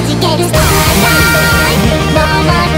弾けるスターイ